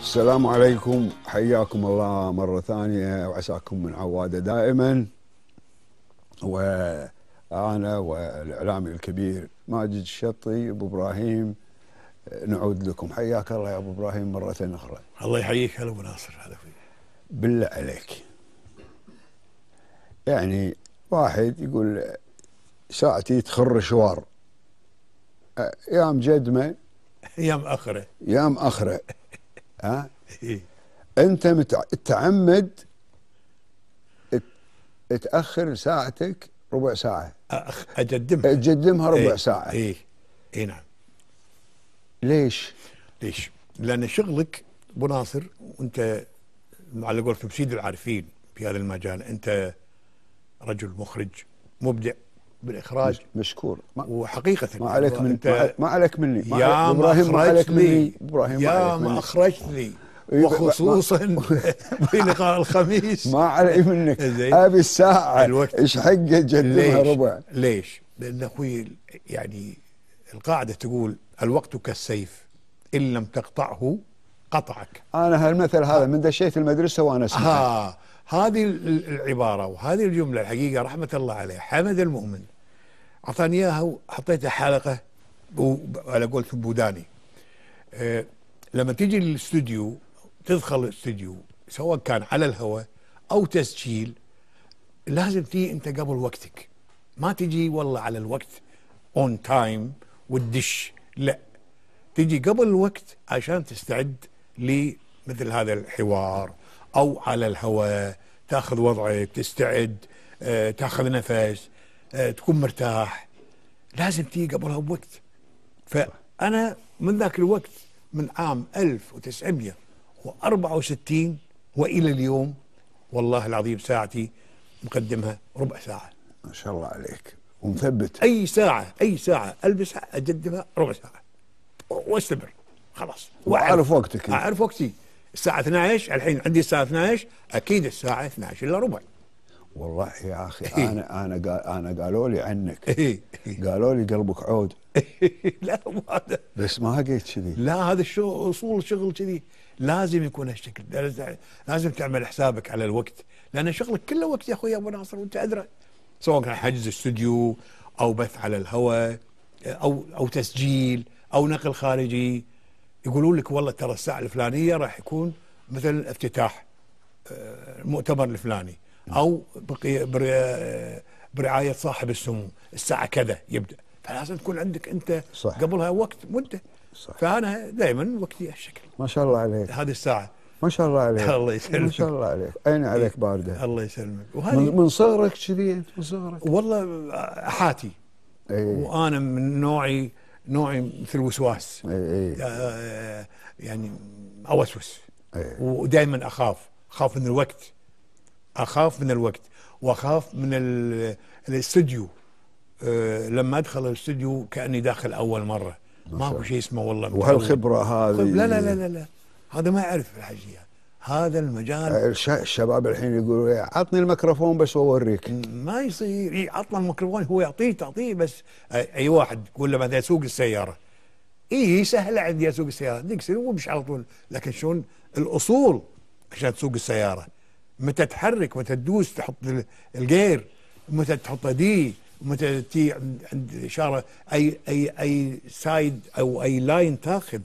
السلام عليكم. حياكم الله مرة ثانية وعساكم من عوادة دائما. وأنا والإعلامي الكبير ماجد الشطي أبو إبراهيم نعود لكم. حياك الله يا أبو إبراهيم مرة أخرى. الله يحييك هلا أبو ناصر هلا فيك. بالله عليك. يعني واحد يقول ساعتي تخر شوار. أيام جدمة؟ أيام أخرة. أيام أخرة. ها إيه. أنت متع... تعمد ت- تأخر ساعتك ربع ساعة أخ اقدمها تقدمها ربع إيه. ساعة اي اي نعم ليش؟ ليش؟ لأن شغلك ابو ناصر وأنت على قولتهم سيد العارفين في هذا المجال أنت رجل مخرج مبدع بالإخراج. مش- مشكور. ما, وحقيقة ما عليك من ما, عليك مني. ما يا إبراهيم ما عليك مني. إبراهيم يا ما مني. اخرجت لي إيه، وخصوصا في لقاء الخميس. ما علي منك. ابي الساعة الوقت. إيش حق اقدمها ربع. ليش؟ لأن أخوي يعني القاعدة تقول الوقت كالسيف. إن لم تقطعه قطعك. أنا هالمثل هذا من دشيت المدرسة وأنا أسمع. ها هذه ال- العبارة وهذه الجملة الحقيقة رحمة الله عليه حمد المؤمن. أعطاني إياها وحطيتها حلقة و- على قولتهم بوداني. أه لما تيجي الاستوديو تدخل الاستوديو سواء كان على الهواء أو تسجيل لازم تيجي أنت قبل وقتك. ما تجي والله على الوقت on time وتدش لا. تجي قبل الوقت عشان تستعد لمثل هذا الحوار. أو على الهواء تأخذ وضعك تستعد آه، تأخذ نفس آه، تكون مرتاح. لازم تيجي قبلها بوقت. فأنا من ذاك الوقت من عام 1964 وإلى اليوم والله العظيم ساعتي مقدمها ربع ساعة. ما شاء الله عليك. ومثبت. أي ساعة أي ساعة البسها أقدمها ربع ساعة. وأستمر. خلاص. وأعرف وقتك. أعرف وقتي. الساعة 12 الحين عندي الساعة 12 أكيد الساعة 12 إلا ربع. والله يا أخي إيه. أنا أنا قال أنا قالوا لي عنك. إيه. قالوا لي قلبك عود. لا هذا بس ما لقيت كذي. لا هذا الشغل أصول الشغل كذي. لازم يكون هالشكل. لازم- تعمل حسابك على الوقت. لأن شغلك كله وقت يا أخوي أبو ناصر وأنت أدرى. سواء كان حجز استوديو أو بث على الهواء أو أو تسجيل أو نقل خارجي. يقولون لك والله ترى الساعة الفلانية راح يكون مثلا افتتاح آه، المؤتمر الفلاني أو برع- برعاية صاحب السمو الساعة كذا يبدأ. فلازم تكون عندك أنت صح. قبلها وقت مدة. صح. فأنا دائما وقتي هالشكل ما شاء الله عليك. هذه الساعة. ما شاء الله عليك. الله يسلمك. ما شاء الله عليك. عيني عليك باردة؟ الله يسلمك. من, وهذه من صغرك كذي؟ انت من صغرك؟ والله أحاتي. اي وأنا من نوعي نوعي مثل وسواس. اي اي آه، يعني أوسوس. إيه. ودائما أخاف. أخاف من الوقت. أخاف من الوقت. وأخاف من ال- الاستوديو. آه، لما أدخل الاستوديو كأني داخل أول مرة. ما هو شيء اسمه والله. وهالخبره هذه؟ لا لا لا لا لا. هذا ما يعرف الحاجيه هذا المجال. الش- الشباب الحين يقولوا إيه، عطني الميكروفون بس وأوريك. ما يصير. إيه، عطنا الميكروفون هو يعطيه تعطيه بس. أي واحد يقول له مثلا اسوق السيارة. إي سهله عندي اسوق السيارة. دقيقه مو مش على طول. لكن شلون؟ الأصول عشان تسوق السيارة. متى تحرك متى تدوس تحط ال- ال gear. متى تحط D متى تي عند- عند إشارة أي أي أي side أو أي lane تاخذ.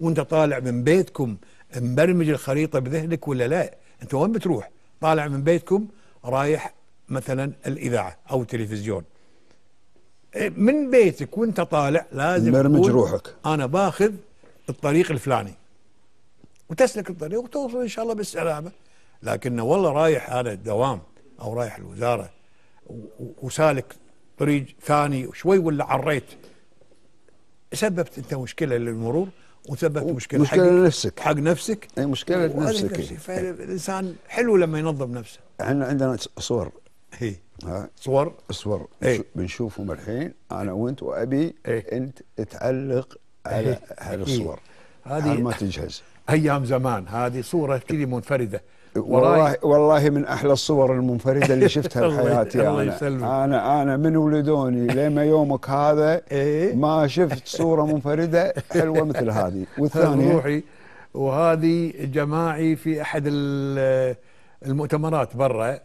وأنت طالع من بيتكم مبرمج الخريطة بذهنك ولا لا؟ أنت وين بتروح؟ طالع من بيتكم رايح مثلا الإذاعة أو التلفزيون. إيه، من بيتك وأنت طالع لازم تقول روحك. أنا باخذ الطريق الفلاني. وتسلك الطريق وتوصل إن شاء الله بالسلامة. لكن والله رايح أنا الدوام أو رايح الوزارة وسالك طريق ثاني وشوي ولا عريت. سببت أنت مشكلة للمرور؟ وسببت مشكلة. مشكلة حق لنفسك. حق نفسك. أي مشكلة نفسك. فالإنسان حلو لما ينظم نفسه. إحنا عندنا صور. هي ها؟ صور؟ صور. بنشو- بنشوفهم الحين أنا وأنت وأبي. إيه. أنت تعلق على إيه. هالصور هذه ما تجهز. أيام زمان. هذه صورة كذي منفردة. والله والله من أحلى الصور المنفردة اللي شفتها بحياتي الله أنا. أنا أنا من ولدوني. لما يومك هذا إيه. ما شفت صورة منفردة حلوة مثل هذه. والثانية؟ روحي. وهذه جماعي في أحد ال- المؤتمرات برا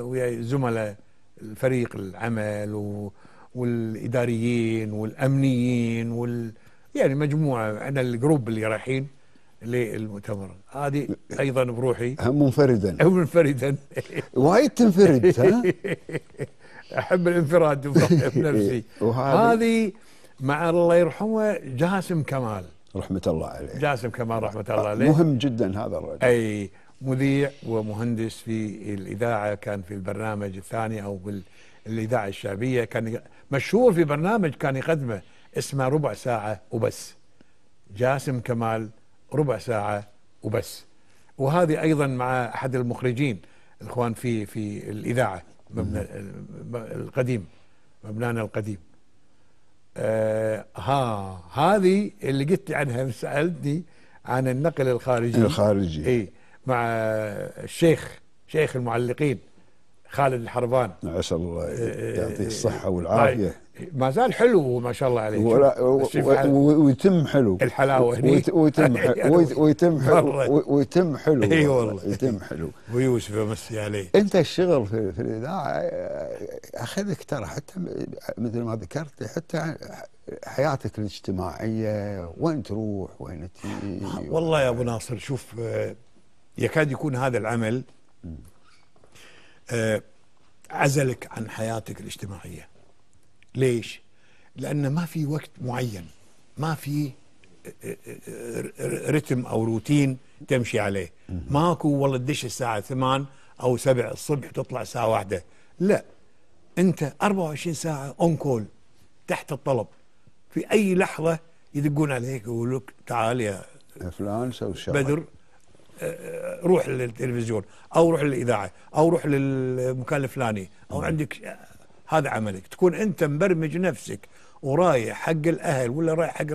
ويا زملاء الفريق العمل والإداريين والأمنيين وال يعني مجموعة عندنا الجروب اللي رايحين. للمؤتمر. هذه أيضا بروحي. هم منفردا. أو منفردا. وايد تنفرد ها؟ أحب الانفراد بنفسي. وهذه هذه مع الله يرحمه جاسم كمال. رحمة الله عليه. جاسم كمال رحمة الله عليه. مهم جدا هذا الرجل. أي مذيع ومهندس في الإذاعة كان في البرنامج الثاني أو بالاذاعه الشعبية. كان مشهور في برنامج كان يقدمه اسمه ربع ساعة وبس. جاسم كمال ربع ساعة وبس. وهذه أيضا مع أحد المخرجين الإخوان في في الإذاعة مبنى القديم مبنانا القديم. آه ها هذه اللي قلت عنها سألتني عن النقل الخارجي. الخارجي. اي مع الشيخ شيخ المعلقين خالد الحربان. عسى الله آه، يعطيه الصحة والعافية. ما زال حلو ما شاء الله و- ويتم حلو. الحلاوة هني. ويت- ويتم ح- ويت- ويتم. حلو. ويتم حلو. إي والله. يتم حلو. ويوسف أمسي عليه أنت الشغل في, في الإذاعة أخذك ترى حتى مثل ما ذكرت حتى حياتك الاجتماعية وين تروح وين تجي؟ والله يا أبو ناصر شوف آه، يكاد يكون هذا العمل آه، عزلك عن حياتك الاجتماعية. ليش؟ لأن ما في وقت معين ما في آه، آه، آه، رتم أو روتين تمشي عليه. ماكو والله تدش الساعة 8 أو 7 الصبح تطلع الساعة واحدة. لا أنت 24 ساعة on call تحت الطلب. في أي لحظة يدقون عليك يقول لك تعال يا فلان سوي الشغل. بدر روح للتلفزيون أو روح للإذاعة أو روح للمكان الفلاني أو عندك هذا عملك. تكون أنت مبرمج نفسك ورايح حق الأهل ولا رايح حق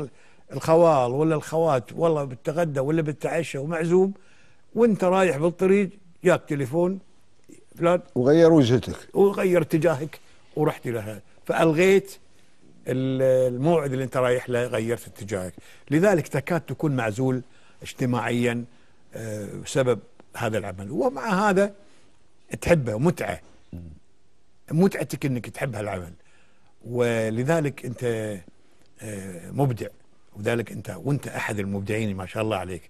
الخوال ولا الخوات والله بتغدى ولا بتعشى ومعزوم وأنت رايح بالطريق جاك تليفون فلان. وغير وجهتك. وغير اتجاهك ورحت لها. فألغيت ال- الموعد اللي أنت رايح له غيرت اتجاهك. لذلك تكاد تكون معزول اجتماعيا آه، بسبب هذا العمل. ومع هذا تحبه متعه متعتك إنك تحب هالعمل. ولذلك أنت آه، مبدع. وذلك أنت وأنت أحد المبدعين ما شاء الله عليك.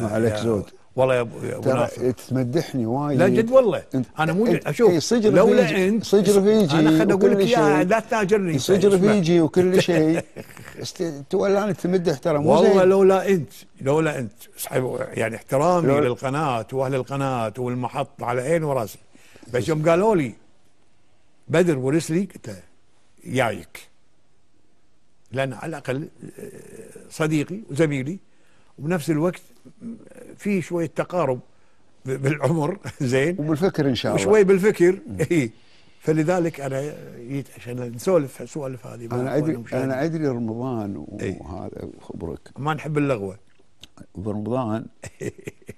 ما عليك زود. والله يا أبو يا أبو ناصر. ترى تمدحني وايد. لا جد والله. أنا مو أشوف إي صجر لولا أنت صجر فيجي أنا خليني أقول لك إياها. لا تاجرني صجر. فيجي وكل شيء. است- تولاني تمدح ترى مو والله لولا أنت لولا أنت. صحيح يعني احترامي للقناة وأهل القناة والمحط على عيني وراسي. بس يوم قالوا لي بدر ورسلي جايك لأن على الأقل آه، صديقي وزميلي وبنفس الوقت في شوية تقارب بالعمر. زين؟ وبالفكر إن شاء الله. وشوي بالفكر. اي فلذلك أنا جيت عشان نسولف سوالف هذه. أدري المشاهدين. أنا أدري رمضان إي. وهذا خبرك. ما نحب اللغوة. برمضان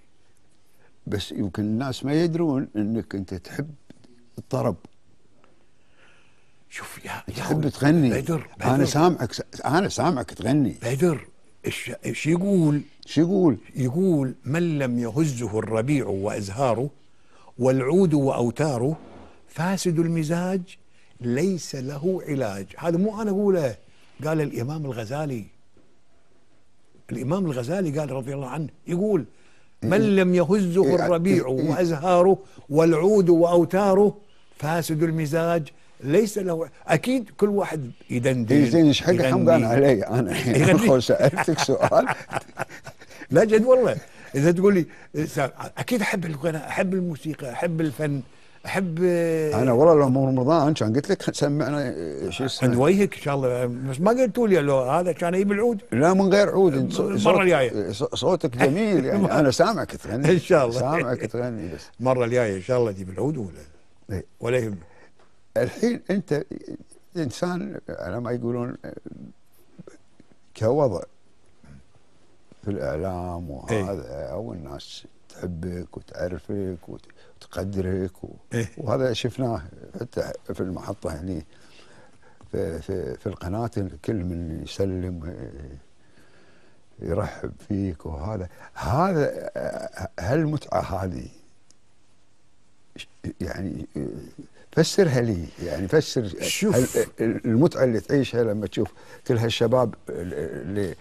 بس يمكن الناس ما يدرون إنك أنت تحب الطرب. شوف يا تحب تغني بدر أنا بدر سامعك أنا سامعك تغني بدر إيش إيش يقول؟ شو يقول؟ يقول من لم يهزه الربيع وأزهاره والعود وأوتاره فاسد المزاج ليس له علاج هذا مو أنا أقوله قال الإمام الغزالي الإمام الغزالي قال رضي الله عنه يقول من لم يهزه إيه، الربيع إيه، إيه. وأزهاره والعود وأوتاره فاسد المزاج ليس له أكيد كل واحد يدندن إيه زين إيش حق. حمقان علي؟ أنا. خو سالتك سؤال. لا جد والله. إذا تقول لي أكيد أحب الغناء أحب الموسيقى أحب الفن أحب أنا والله لو مو رمضان كان قلت لك سمعنا شو عند اسمه؟ وجهك إن شاء الله. بس ما قلتوا لي لو هذا كان يجيب العود. لا من غير عود. صوت- الجاية. صو- صوتك جميل يعني. أنا سامعك تغني. إن شاء الله. سامعك تغني بس. المره الجاية إن شاء الله تجيب العود ولا إيه. ولا يهمك. الحين أنت إنسان على ما يقولون كوضع في الإعلام وهذا أو الناس تحبك وتعرفك وتقدرك و... إيه. وهذا شفناه حتى في المحطة هني في في, في القناة كل من يسلم يرحب فيك وهذا هذا هالمتعة هذه يعني آه، فسرها لي يعني فسر شوف. المتعة اللي تعيشها لما تشوف كل هالشباب اللي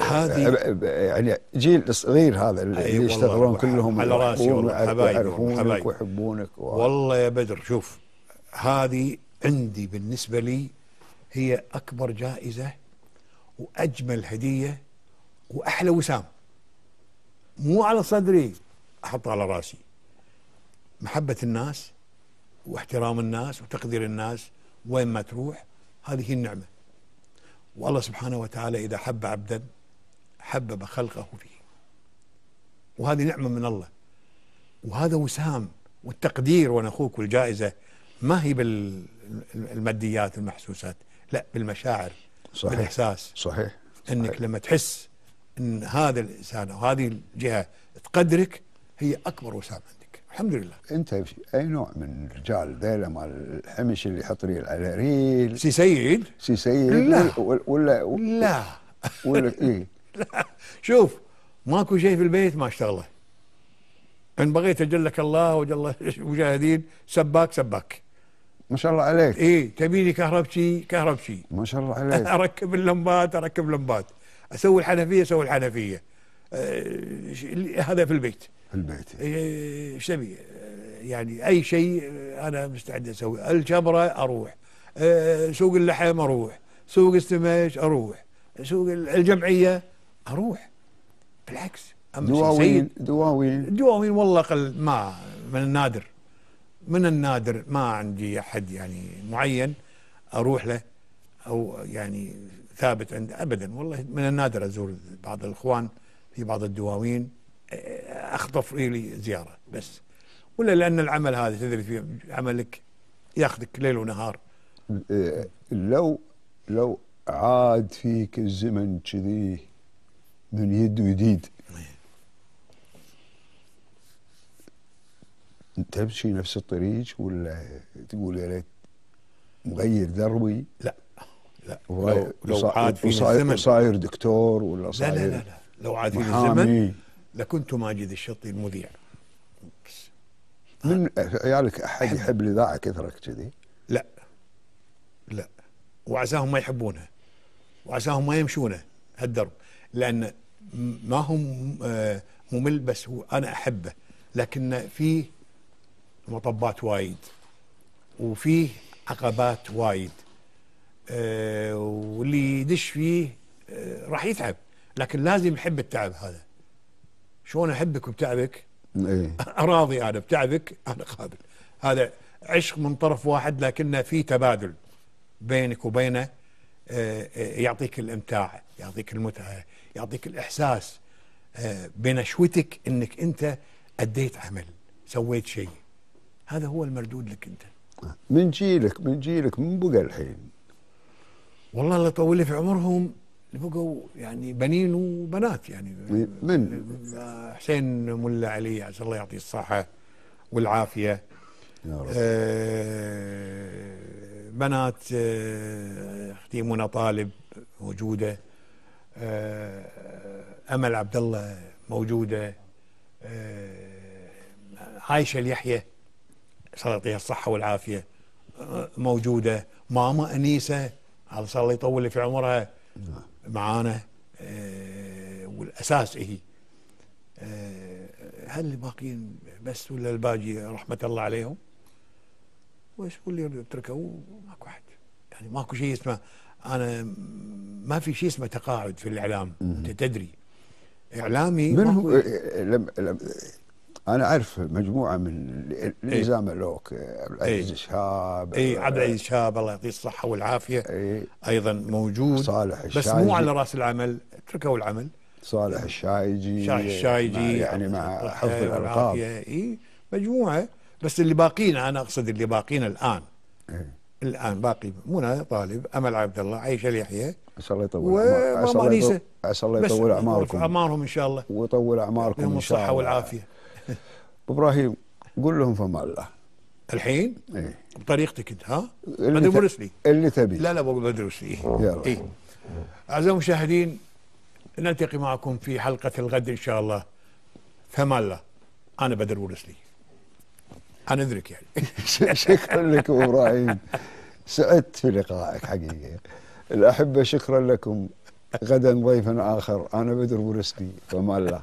هذه- يعني جيل صغير هذا اللي يشتغلون كلهم على رأسي والله،. ويحبونك و- والله يا بدر شوف هذه عندي بالنسبة لي هي أكبر جائزة وأجمل هدية وأحلى وسام مو على صدري أحطها على رأسي محبة الناس واحترام الناس وتقدير الناس وين ما تروح هذه هي النعمة. والله سبحانه وتعالى إذا حب عبدا حبب خلقه فيه. وهذه نعمة من الله. وهذا وسام والتقدير وأنا أخوك والجائزة ما هي بالماديات المحسوسات لا بالمشاعر صحيح. بالإحساس. صحيح إنك لما تحس إن هذا الإنسان أو هذه الجهة تقدرك هي أكبر وسام. عندك الحمد لله. انت أي نوع من الرجال ذيلا مال الحمش اللي يحط ريل على ريل؟ سي سيد؟ سي سيد؟ لا. ولا ولا ولا, لا. ولا إيه؟ شوف ماكو شيء في البيت ما اشتغله. إن بغيت اجلك الله وجل المشاهدين سباك سباك. ما شاء الله عليك. إيه تبيني كهربشي كهربشي. ما شاء الله عليك. أركب اللمبات أركب لمبات. أسوي الحنفية أسوي الحنفية. هذا في البيت. في البيت. آه، إيش تبي آه، يعني أي شيء آه، أنا مستعد أسوي. الجبره أروح. آه، سوق اللحم أروح. سوق السمش أروح. سوق الجمعية أروح. بالعكس دواوين دواوين. الدواوين والله قل ما من النادر. من النادر ما عندي أحد يعني معين أروح له أو يعني ثابت عند ابدا. والله من النادر أزور بعض الإخوان. في بعض الدواوين أخطف لي زيارة بس. ولا لأن العمل هذا تدري في عملك ياخذك ليل ونهار. لو لو عاد فيك الزمن كذي من يد ويديد. تمشي نفس الطريق ولا تقول يا ليت مغير دربي لا لا. لو, لو عاد وصاير, الزمن. وصاير دكتور ولا لا صاير لا لا لا. لو عاد فيني الزمن لكنت ماجد الشطي المذيع. من عيالك احد يحب الإذاعة كثرك كذي؟ لا. لا. وعساهم ما يحبونه. وعساهم ما يمشونه. هالدرب. لأن ما هم آه، ممل بس هو أنا أحبه. لكن فيه مطبات وايد. وفيه عقبات وايد. آه، واللي يدش فيه آه، راح يتعب. لكن لازم يحب التعب هذا. شلون احبك بتعبك إيه. راضي أنا بتعبك؟ أنا قابل. هذا عشق من طرف واحد لكنه في تبادل بينك وبينه آه، آه، يعطيك الإمتاع يعطيك المتعة يعطيك الإحساس آه، بنشوتك إنك أنت أديت عمل سويت شيء. هذا هو المردود لك أنت. من جيلك من جيلك من بقى الحين. والله الله يطول في عمرهم اللي بقوا يعني بنين وبنات يعني. من؟ حسين ملا علي عسى الله يعطيه الصحة والعافية. يا رب. آه، بنات آه، أختي منى طالب موجودة. آه، أمل عبد الله موجودة. آه، عايشة اليحيى الله يعطيها الصحة والعافية آه، موجودة. ماما أنيسة عسى الله يطول في عمرها. معانا آه، والأساس هي آه، هل اللي باقيين بس ولا الباقي رحمة الله عليهم؟ وش واللي تركوا ماكو أحد. يعني ماكو شيء اسمه أنا ما في شيء اسمه تقاعد في الإعلام. أنت تدري. إعلامي من هو؟ لم لم أنا أعرف مجموعة من اللي- اللي زاملوك عبد العزيز إيه. الشاب اي عبد العزيز شاب الله يعطيه الصحة والعافية. اي أيضا موجود. صالح بس. مو على رأس العمل تركوا العمل. صالح الشايجي شاي الشايجي يعني مع حفظ الألقاب. إي مجموعة. بس اللي باقين أنا أقصد اللي باقين الآن. إيه. الآن باقي منى طالب أمل عبد الله عائشة اليحيى. عسى الله يطول أعمار- عسى الله يطول- أعماركم. أعمارهم إن شاء الله. ويطول أعماركم إن شاء الصحة الله. والعافية. أبو إبراهيم قول لهم فما الله. الحين؟ إيه. بطريقتك أنت ها؟ اللي بدر ت- برسلي اللي تبي. لا لا بقول بدر برسلي يلا. إيه. أعزائي المشاهدين نلتقي معكم في حلقة الغد إن شاء الله. فما الله. أنا بدر ورسلي أنا أدرك يعني. شكرا لكم إبراهيم. سعدت في لقائك حقيقه الأحبة شكرا لكم. غدا ضيفا آخر. أنا بدر بورسكي فما الله.